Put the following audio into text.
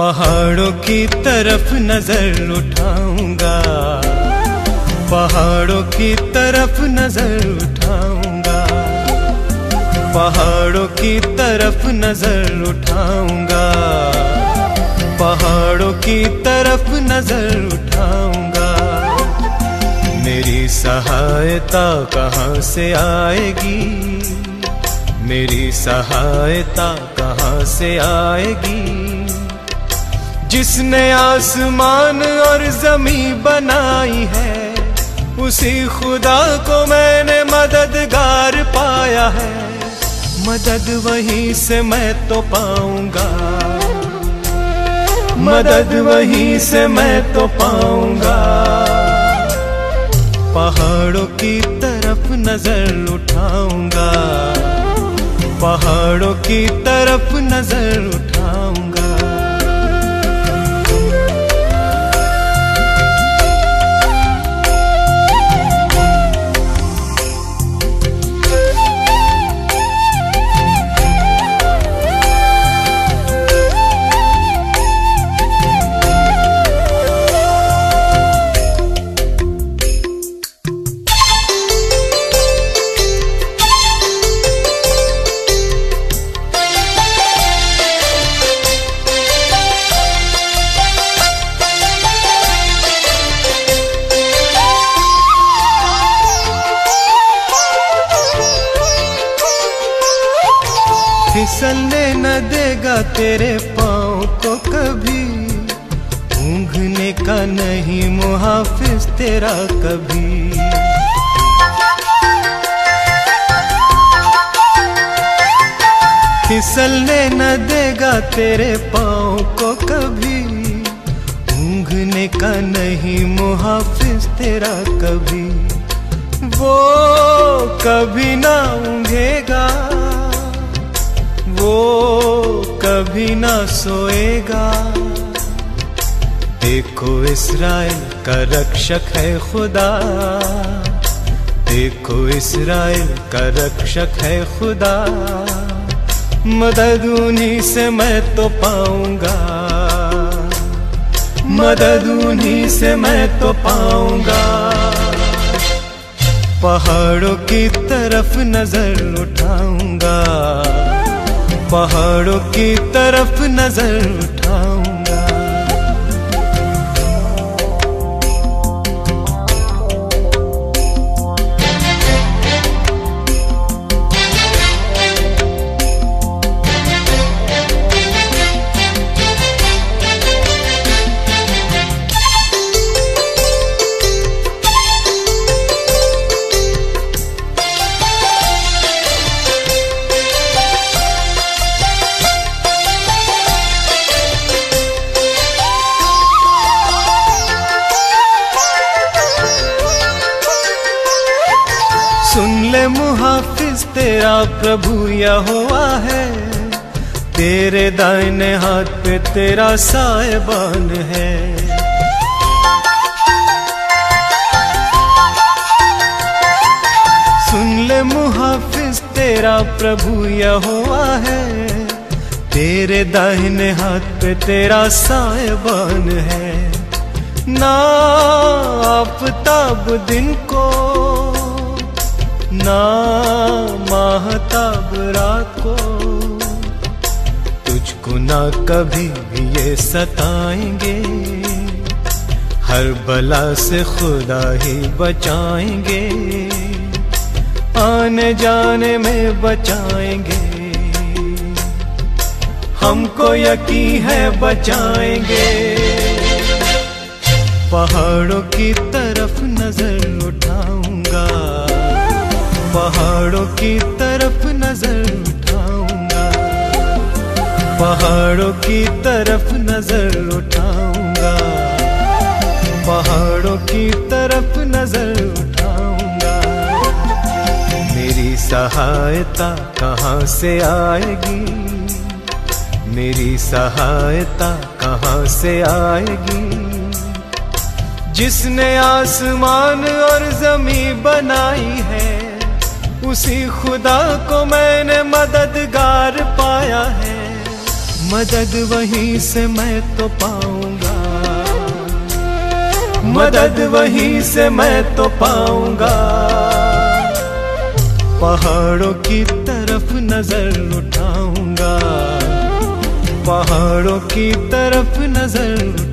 पहाड़ों की तरफ़ नज़र उठाऊँगा। पहाड़ों की तरफ़ नज़र उठाऊँगा। पहाड़ों की तरफ़ नज़र उठाऊँगा। पहाड़ों की तरफ़ नज़र उठाऊँगा। मेरी सहायता कहाँ से आएगी? मेरी सहायता कहाँ से आएगी? जिसने आसमान और जमी बनाई है, उसी खुदा को मैंने मददगार पाया है। मदद वहीं से मैं तो पाऊँगा। मदद वहीं से मैं तो पाऊँगा। पहाड़ों की तरफ़ नज़र उठाऊँगा। पहाड़ों की तरफ़ नज़र उठाऊँगा फिसलने न देगा तेरे पाँव को कभी। ऊँघने का नहीं मुहाफिज तेरा कभी। फिसलने न देगा तेरे पाँव को कभी। ऊँघने का नहीं मुहाफिज तेरा कभी। वो कभी ना ऊँघेगा। वो कभी ना सोएगा। देखो इसराइल का रक्षक है खुदा। देखो इसराइल का रक्षक है खुदा। मदद उन्हीं से मैं तो पाऊँगा। मदद उन्हीं से मैं तो पाऊँगा। पहाड़ों की तरफ़ नज़र उठाऊँगा। पहाड़ों की तरफ़ नज़र उठाऊँगा सुन ले मुहाफिज, तेरा प्रभु हुआ है। तेरे दाहिने हाथ पे तेरा साहेबान है। सुन ले मुहाफिज, तेरा प्रभु हुआ है। तेरे दाहिने हाथ पे तेरा साहेबान है। ना आप आफताब दिन को ना माहताब को। तुझको ना कभी ये सताएँगे। हर बला से खुदा ही बचाएँगे। आने जाने में बचाएँगे। हमको यकीन है बचाएँगे। पहाड़ों की तरफ़ नज़र उठाऊँगा पहाड़ों की तरफ़ नज़र उठाऊँगा। पहाड़ों की तरफ़ नज़र उठाऊँगा। पहाड़ों की तरफ़ नज़र उठाऊँगा। मेरी सहायता कहाँ से आएगी? मेरी सहायता कहाँ से आएगी? जिसने आसमान और जमी बनाई है उसी खुदा को मैंने मददगार पाया है। मदद वहीं से मैं तो पाऊँगा। मदद वहीं से मैं तो पाऊँगा। पहाड़ों की तरफ़ नज़र उठाऊँगा। पहाड़ों की तरफ़ नज़र